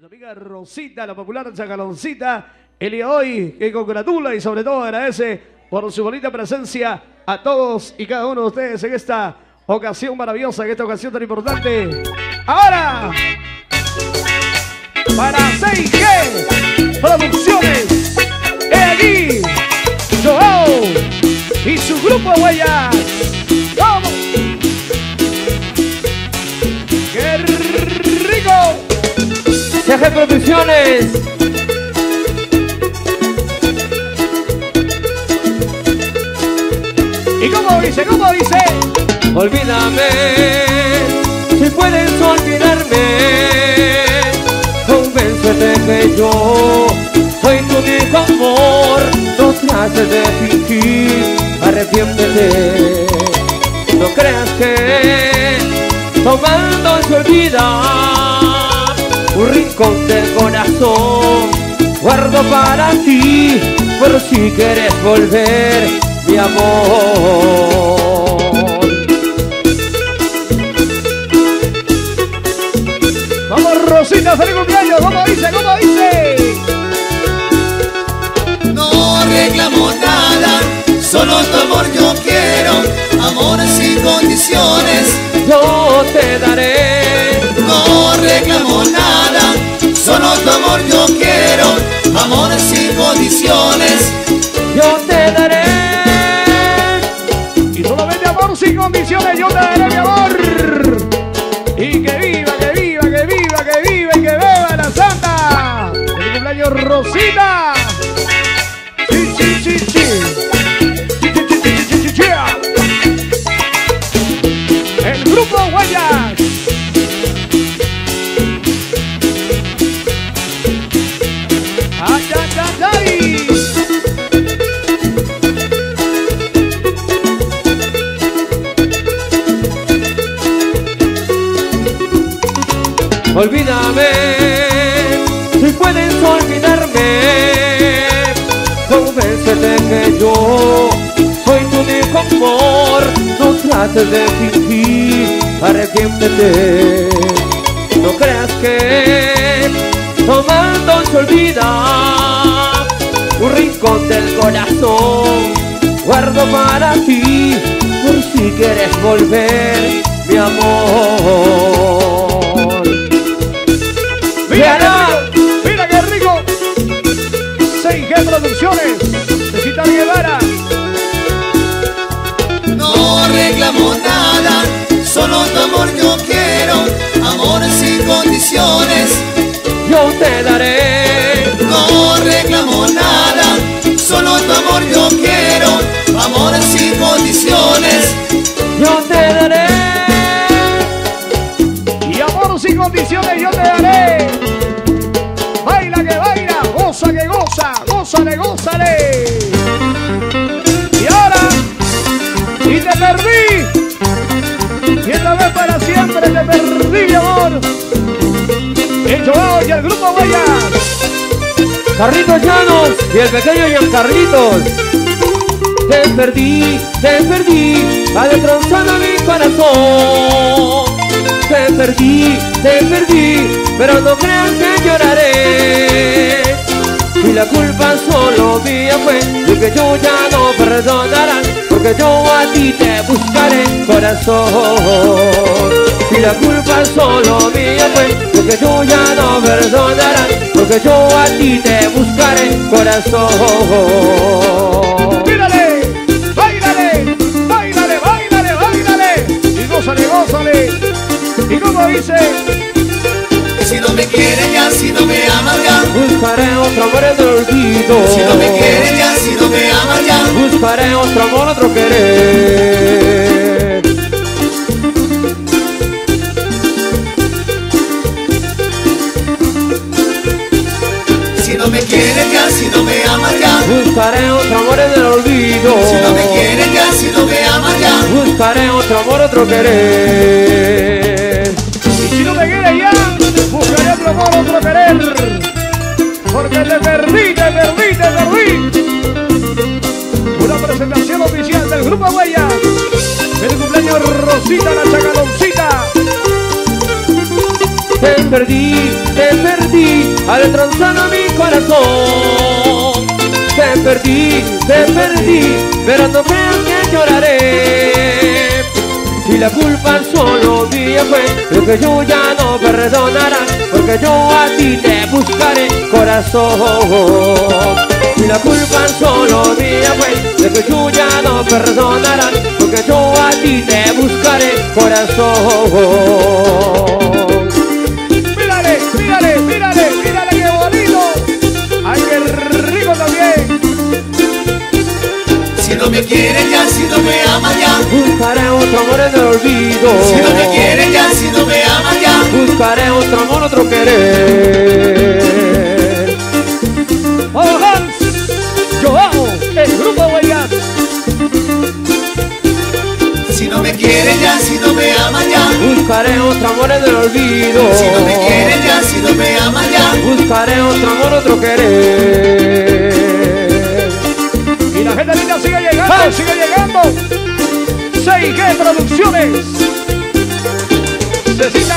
Nuestra amiga Rosita, la popular Chacaloncita, el día hoy, que congratula y sobre todo agradece por su bonita presencia a todos y cada uno de ustedes en esta ocasión maravillosa, en esta ocasión tan importante. Ahora, para 6G Producciones, he aquí, Joao y su grupo huellas. CG Producciones. ¿Y cómo dice? ¿Cómo dice? Olvídame, si puedes olvidarme, convéncete que yo soy tu único amor. No trates de fingir, arrepiéntete. No creas que tomando se olvida un rincón del corazón. Guardo para ti, por si quieres volver, mi amor. Vamos, Rosita, feliz cumpleaños. ¿Cómo dice? ¿Cómo dice? No reclamo nada, solo tu amor yo quiero, amor sin condiciones. yo te daré amor yo quiero, amor sin condiciones. yo te daré Y solamente amor sin condiciones, yo te daré mi amor. Olvídame, si puedes olvidarme, convéncete que yo soy tu único amor. No trates de fingir, arrepiéntete. No creas que tomando se olvida un rincón del corazón. Guardo para ti, por si quieres volver, mi amor. Reclamo nada, solo tu amor yo quiero, amor sin condiciones. yo te daré No reclamo nada, solo tu amor yo quiero, amor sin Y el grupo Huellas. Carlitos Llanos y el pequeño Gian Carlitos te perdí, te perdí ha destrozado mi corazón. Te perdí, te perdí pero no creas que lloraré. Y la culpa solo mía fue de que yo ya no perdonarán porque yo a ti te buscaré corazón y la culpa solo mía fue de que yo ya no perdonarán porque yo a ti te buscaré corazón Mírale, bailale, bailale, bailale, bailale. Y gózale, gózale. Y como dice, Si no me quieres ya, si no me amas ya, buscaré otro amor en el olvido si no me quieres ya, si no me amas ya. buscaré otro amor, otro querer no me quieres ya, si no me amas ya. buscaré otro amor en el olvido Si no me quieres ya, si no me amas ya. buscaré otro amor, otro querer y si no me quieres ya, buscaré otro amor, otro querer. Porque te perdí, te perdí, te perdí. Una presentación oficial del grupo Huella. El cumpleaños Rosita, la chacaloncita. Te perdí, te perdí adestrozando mi corazón. Te perdí, te perdí, pero no creas que lloraré. Si la culpa solo mía fue, lo que yo ya no perdonará, porque yo a ti te buscaré, corazón. Si la culpa solo mía fue, lo que yo ya no perdonará, porque yo a ti te buscaré, corazón. Si no me quiere ya, si no me ama ya. Buscaré otro amor en el olvido. Si no me quiere ya, si no me ama ya. Buscaré otro amor, otro querer. Oh, Hans, yo amo el grupo Huellas. Si no me quiere ya, si no me ama ya. Buscaré otro amor en el olvido. Si no me quiere ya, si no me ama ya. Buscaré otro amor, otro querer. La gente linda sigue llegando, ¡Hey! sigue llegando. 6G Producciones. Cecita